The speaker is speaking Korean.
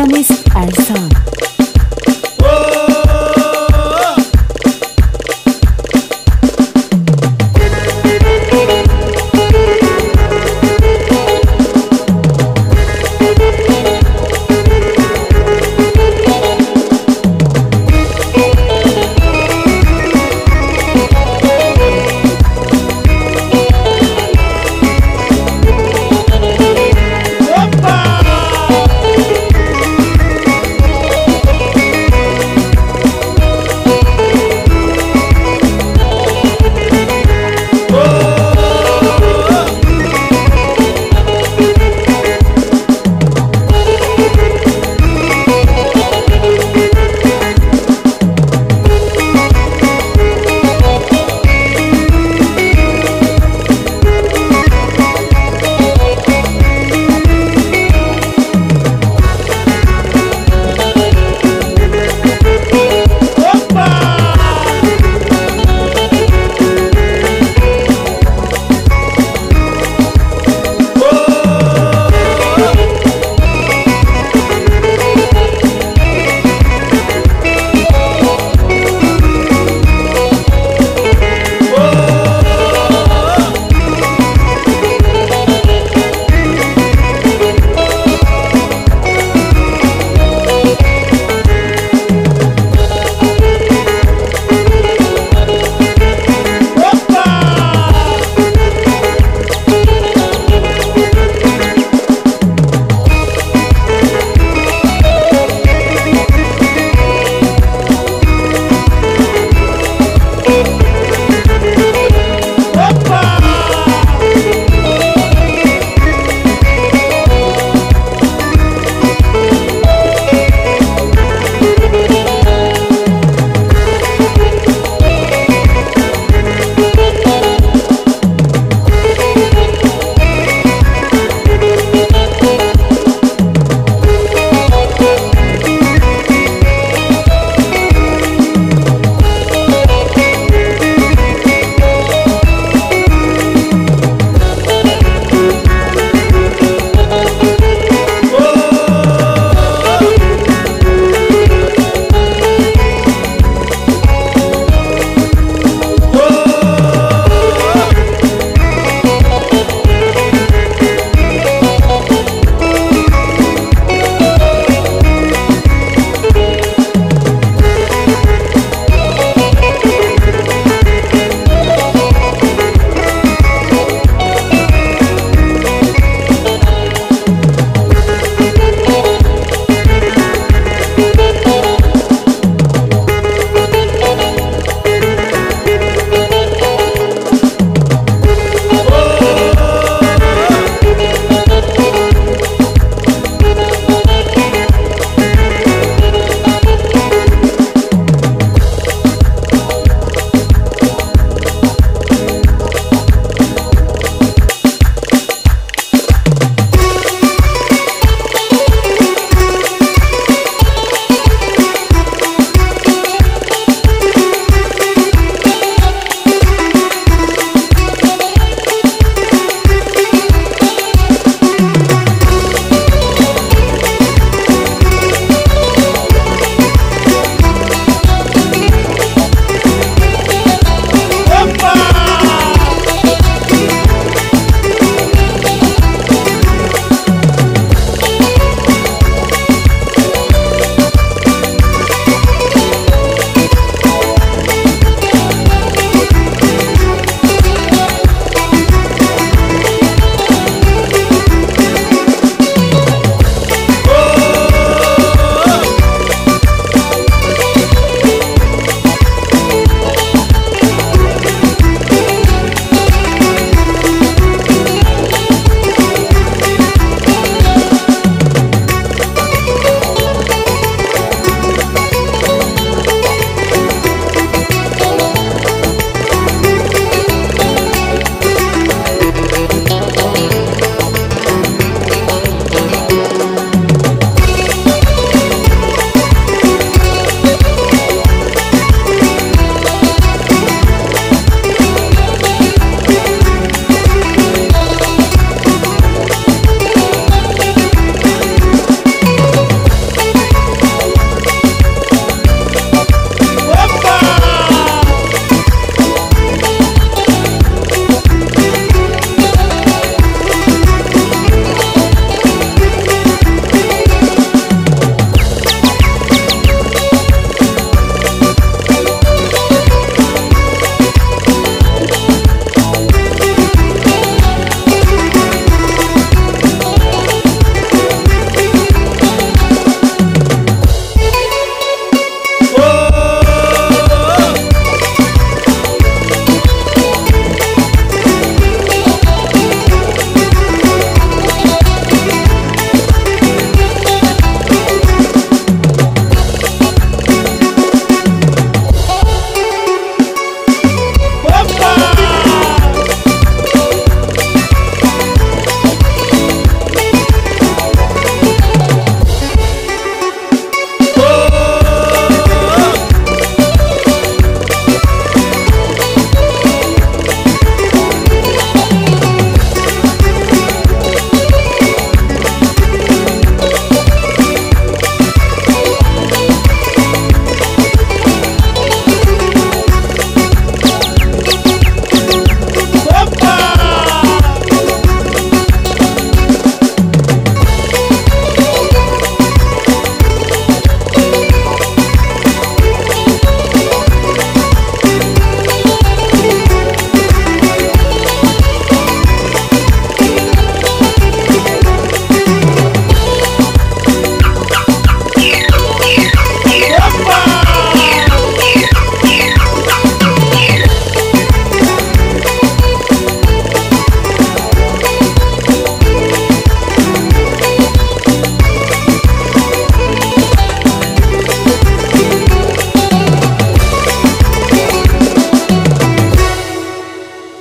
피아니스트 선